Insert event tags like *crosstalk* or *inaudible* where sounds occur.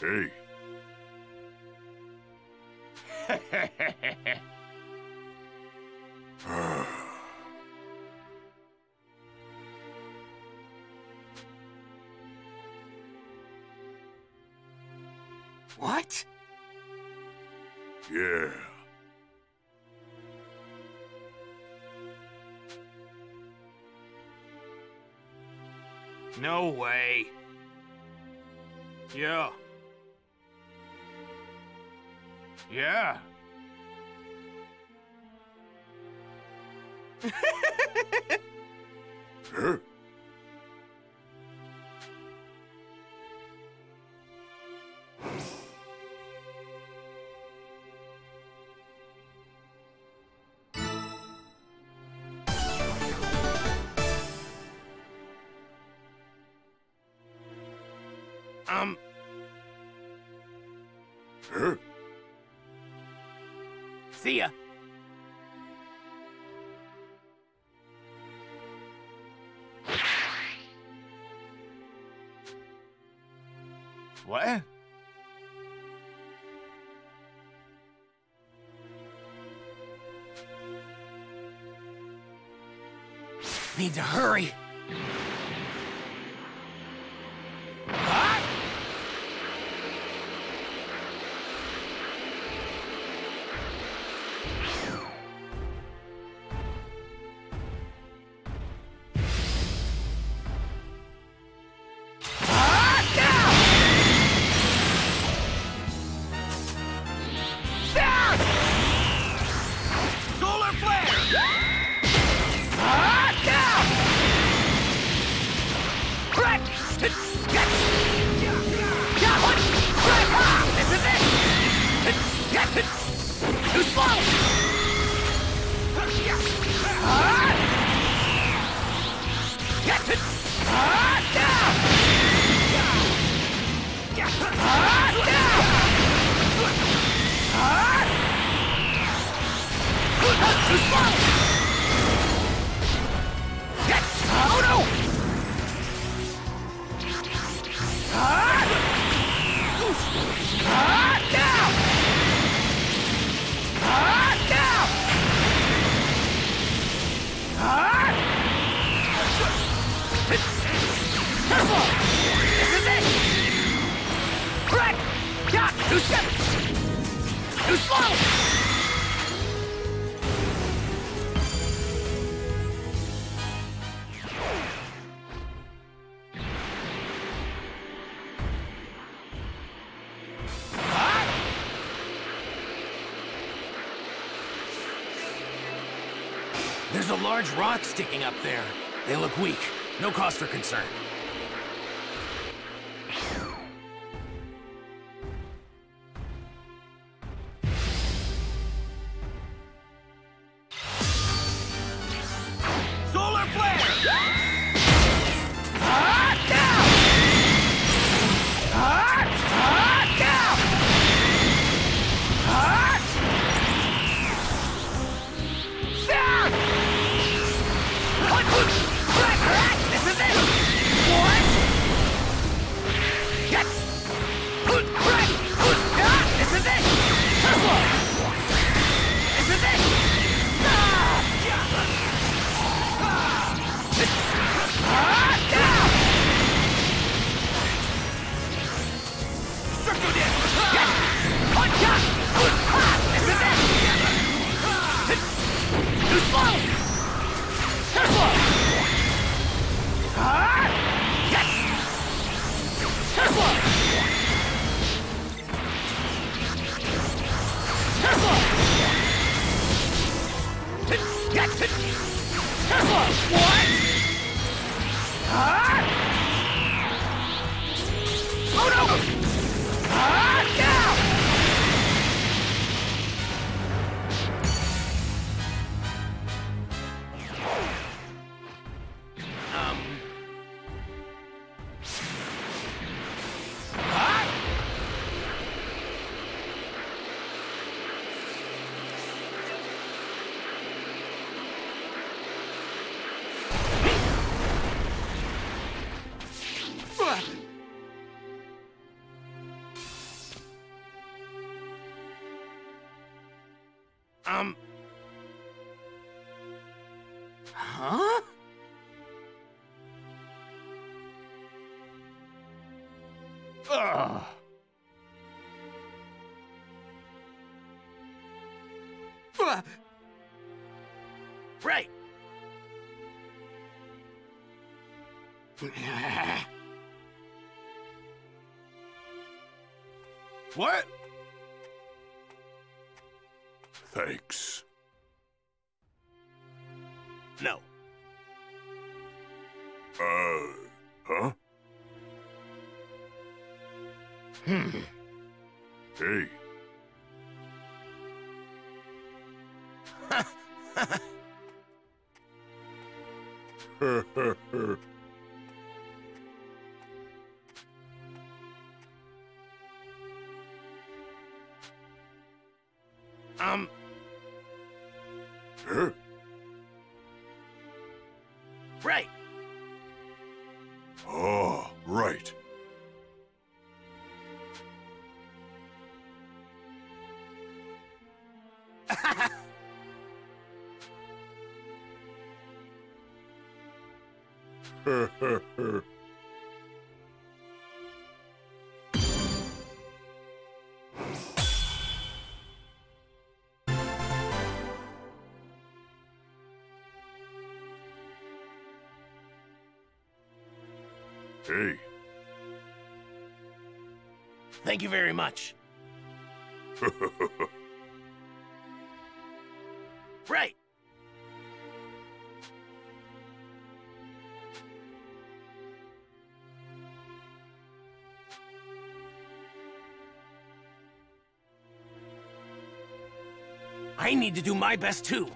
Hey. What? *sighs* Yeah. No way. Yeah. Yeah. *laughs* Huh? Um, Huh? see ya. What? Need to hurry. This is it! Too! Ah! Ah! Ah! Ah! Too slow! Got two steps! Too slow! There's a large rock sticking up there. They look weak. No cause for concern. Tesla! What? Huh? Oh no! Huh? Um. Huh? Ugh. Right. *laughs* what? Thanks. No. Uh, huh? Hmm. Hey. *laughs* Um. Huh? Right. Oh, right. *laughs* *laughs* hey. Thank you very much. *laughs* Right. I need to do my best too.